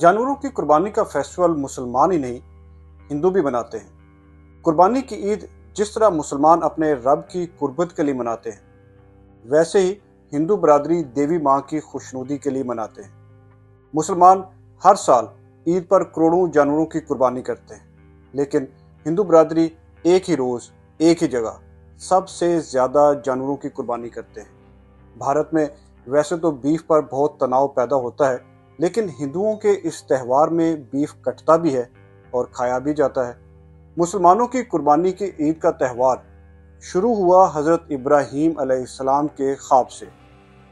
जानवरों की कुर्बानी का फेस्टिवल मुसलमान ही नहीं, हिंदू भी मनाते हैं। कुर्बानी की ईद जिस तरह मुसलमान अपने रब की कुर्बत के लिए मनाते हैं, वैसे ही हिंदू बरदरी देवी माँ की खुशनुदी के लिए मनाते हैं। मुसलमान हर साल ईद पर करोड़ों जानवरों की कुर्बानी करते हैं, लेकिन हिंदू बरदरी एक ही रोज़, एक ही जगह सबसे ज़्यादा जानवरों की कुर्बानी करते हैं। भारत में वैसे तो बीफ पर बहुत तनाव पैदा होता है लेकिन हिंदुओं के इस त्यौहार में बीफ कटता भी है और खाया भी जाता है। मुसलमानों की कुर्बानी की ईद का त्यौहार शुरू हुआ हज़रत इब्राहीम अलैहिस्सलाम के ख्वाब से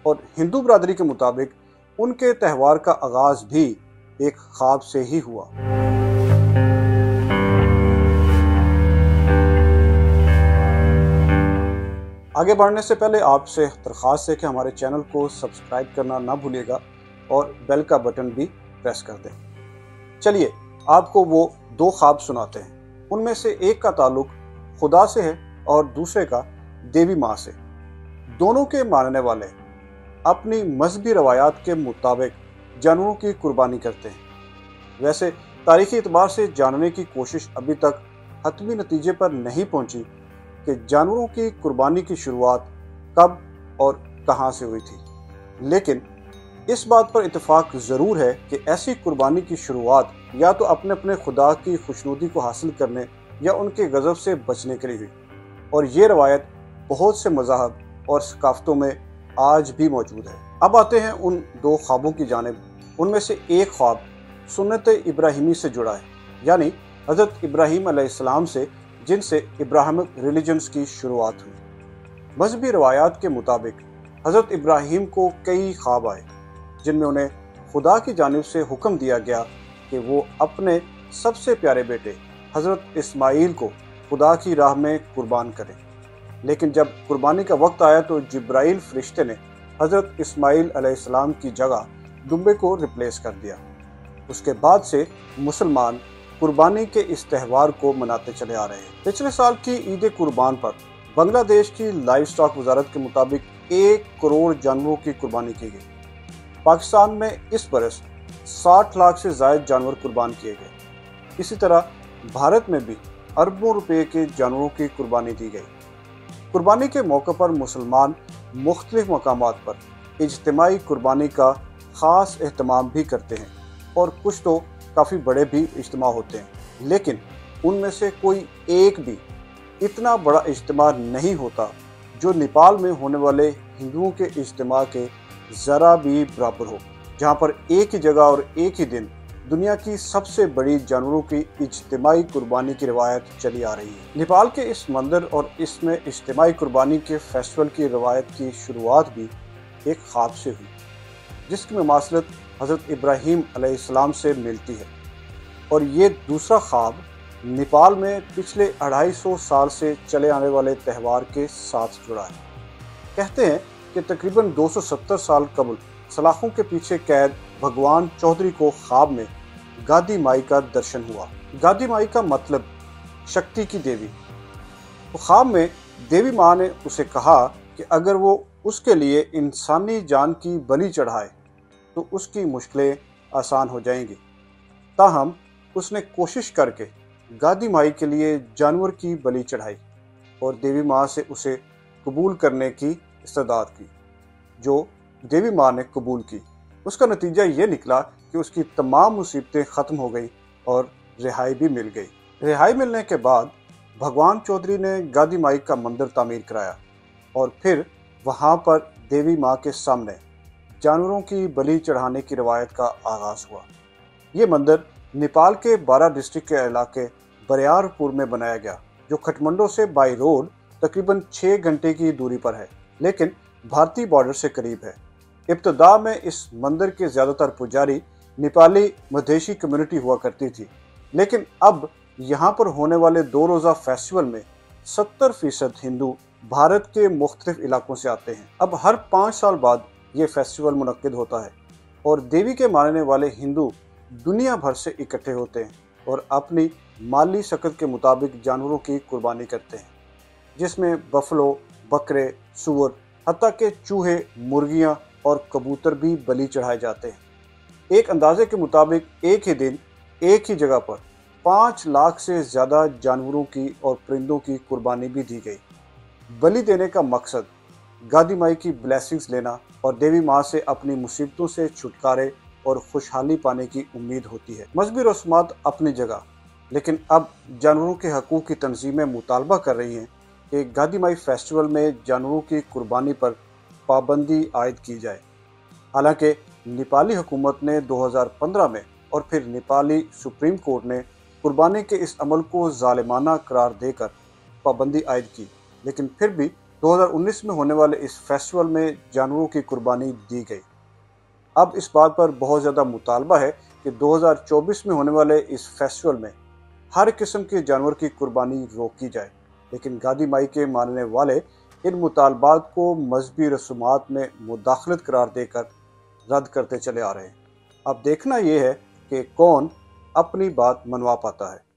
और हिंदू बरदरी के मुताबिक उनके त्यौहार का आगाज़ भी एक ख्वाब से ही हुआ। आगे बढ़ने से पहले आपसे दरख्वास्त है कि हमारे चैनल को सब्सक्राइब करना ना भूलिएगा। और बेल का बटन भी प्रेस कर दें। चलिए, आपको वो दो ख्वाब सुनाते हैं। उनमें से एक का ताल्लुक खुदा से है और दूसरे का देवी माँ से। दोनों के मानने वाले अपनी मजहबी रवायात के मुताबिक जानवरों की कुर्बानी करते हैं। वैसे तारीखी एतबार से जानने की कोशिश अभी तक हतमी नतीजे पर नहीं पहुँची कि जानवरों की कुर्बानी की शुरुआत कब और कहाँ से हुई थी। लेकिन इस बात पर इतफाक ज़रूर है कि ऐसी कुर्बानी की शुरुआत या तो अपने अपने खुदा की खुशनुदी को हासिल करने या उनके गज़ब से बचने के लिए हुई। और ये रवायत बहुत से मजाहब और सकाफ़तों में आज भी मौजूद है। अब आते हैं उन दो ख्वाबों की जानब। उनमें से एक ख्वाब सुनत इब्राहिमी से जुड़ा है, यानी हज़रत इब्राहिम अलैहिस्सलाम से, जिनसे इब्राहिमिक रिलीजन्स की शुरुआत हुई। मजहबी रवायात के मुताबिक हज़रत इब्राहिम को कई ख्वाब आए। जिनमें उन्हें खुदा की जानब से हुक्म दिया गया कि वो अपने सबसे प्यारे बेटे, हज़रत इस्माइल को खुदा की राह में कुर्बान करें। लेकिन जब कुर्बानी का वक्त आया तो जब्राइल फरिश्ते ने हज़रत इस्माइल अलैहिस्सलाम की जगह दुम्बे को रिप्लेस कर दिया। उसके बाद से मुसलमान कुर्बानी के इस त्यौहार को मनाते चले आ रहे हैं। पिछले साल की ईद कुर्बान पर बांग्लादेश की लाइव स्टॉक वजारत के मुताबिक एक करोड़ जानवरों की कुर्बानी की गई। पाकिस्तान में इस बरस 60 लाख से जायद जानवर कुर्बान किए गए। इसी तरह भारत में भी अरबों रुपए के जानवरों की कुर्बानी दी गई। कुर्बानी के मौके पर मुसलमान मुख्तलिफ़ मकाम पर इजतमाही कुर्बानी का ख़ास अहतमाम भी करते हैं और कुछ तो काफ़ी बड़े भी इज्तम होते हैं। लेकिन उनमें से कोई एक भी इतना बड़ा इज्तम नहीं होता जो नेपाल में होने वाले हिंदुओं के इज्तम के ज़रा भी बराबर हो, जहाँ पर एक ही जगह और एक ही दिन दुनिया की सबसे बड़ी जानवरों की इज्तमाही कुर्बानी की रवायत चली आ रही है। नेपाल के इस मंदिर और इसमें इज्तमाही कुर्बानी के फेस्टिवल की रवायत की शुरुआत भी एक ख्वाब से हुई, जिसकी ममासलत हज़रत इब्राहीम अलैहिस्सलाम से मिलती है। और ये दूसरा ख्वाब नेपाल में पिछले 250 साल से चले आने वाले त्यौहार के साथ जुड़ा है। कहते हैं कि तकरीबन 270 साल कबल सलाखों के पीछे कैद भगवान चौधरी को ख्वाब में गादी माई का दर्शन हुआ। गादी माई का मतलब शक्ति की देवी। तो ख्वाब में देवी माँ ने उसे कहा कि अगर वो उसके लिए इंसानी जान की बलि चढ़ाए तो उसकी मुश्किलें आसान हो जाएँगी। ताहम उसने कोशिश करके गादी माई के लिए जानवर की बलि चढ़ाई और देवी माँ से उसे कबूल करने की इस्तदाद की, जो देवी माँ ने कबूल की। उसका नतीजा ये निकला कि उसकी तमाम मुसीबतें ख़त्म हो गई और रिहाई भी मिल गई। रिहाई मिलने के बाद भगवान चौधरी ने गादी माई का मंदिर तामीर कराया और फिर वहाँ पर देवी माँ के सामने जानवरों की बलि चढ़ाने की रवायत का आगाज़ हुआ। ये मंदिर नेपाल के बारा डिस्ट्रिक्ट के इलाके बरियारपुर में बनाया गया, जो खटमंडो से बाई रोड तकरीबन छः घंटे की दूरी पर है। लेकिन भारतीय बॉर्डर से करीब है। इब्तदा में इस मंदिर के ज़्यादातर पुजारी नेपाली, मधेशी कम्युनिटी हुआ करती थी। लेकिन अब यहाँ पर होने वाले दो रोज़ा फेस्टिवल में सत्तर फ़ीसद हिंदू भारत के मुख्तलिफ़ इलाकों से आते हैं। अब हर पाँच साल बाद ये फेस्टिवल मुनद होता है और देवी के मानने वाले हिंदू दुनिया भर से इकट्ठे होते हैं और अपनी माली शकत के मुताबिक जानवरों की कुर्बानी करते हैं, जिसमें बफलो बकरे, सुअर हती के चूहे, मुर्गियाँ और कबूतर भी बलि चढ़ाए जाते हैं। एक अंदाजे के मुताबिक एक ही दिन, एक ही जगह पर पाँच लाख से ज़्यादा जानवरों की और परिंदों की कुर्बानी भी दी गई। बलि देने का मकसद गादी माई की ब्लेसिंग्स लेना और देवी माँ से अपनी मुसीबतों से छुटकारे और खुशहाली पाने की उम्मीद होती है। मजहबी रस्मात अपनी जगह, लेकिन अब जानवरों के हकूक़ की तंजीमें मुतालबा कर रही हैं। कि गादी माई फेस्टिवल में जानवरों की कुर्बानी पर पाबंदी आयद की जाए। हालाँकि नेपाली हुकूमत ने 2015 में और फिर नेपाली सुप्रीम कोर्ट ने कुर्बानी के इस अमल को ालिमाना करार देकर पाबंदी आयद की, लेकिन फिर भी 2019 में होने वाले इस फेस्टिवल में जानवरों की कुर्बानी दी गई। अब इस बात पर बहुत ज़्यादा मुतालबा है कि 2024 में होने वाले इस फेस्टिवल में हर किस्म के जानवर की कुर्बानी रोकी जाए। लेकिन गादी माई के मानने वाले इन मुतालबात को मजहबी रसूमात में मुदाखलत करार देकर रद्द करते चले आ रहे हैं। अब देखना यह है कि कौन अपनी बात मनवा पाता है।